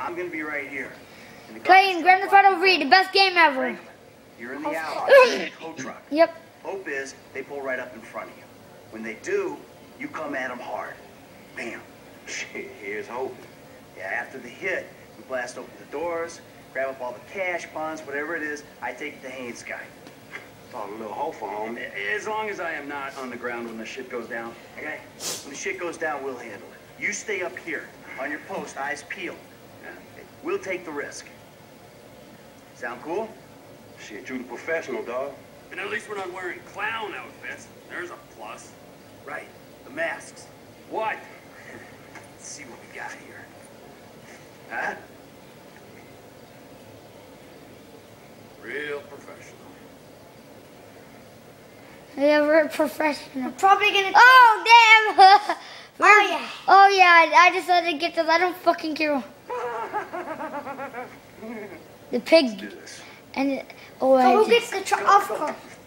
I'm gonna be right here. And the Playing guys- Grand Theft Auto 3, the best game ever. Franklin, You're in the alley. Tow truck. Yep. Hope is they pull right up in front of you. When they do, you come at them hard. Bam. Shit, here's hope. Yeah, after the hit, we blast open the doors, grab up all the cash, bonds, whatever it is. I take it to Haines guy. Talk a little hope for home. As long as I am not on the ground when the shit goes down, okay? When the shit goes down, we'll handle it. You stay up here, on your post, eyes peeled. Yeah, okay? We'll take the risk. Sound cool? Shit, you the professional, dog. And at least we're not wearing clown outfits. There's a plus. Right. The masks. What? Let's see what we got here. Huh? Real professional. Yeah, we're professional. Probably gonna. Oh, damn! Oh, yeah. Oh, yeah, I, I just let it get this. I don't fucking care. The Do pig this. and it, oh, I So who gets the truck? Of course.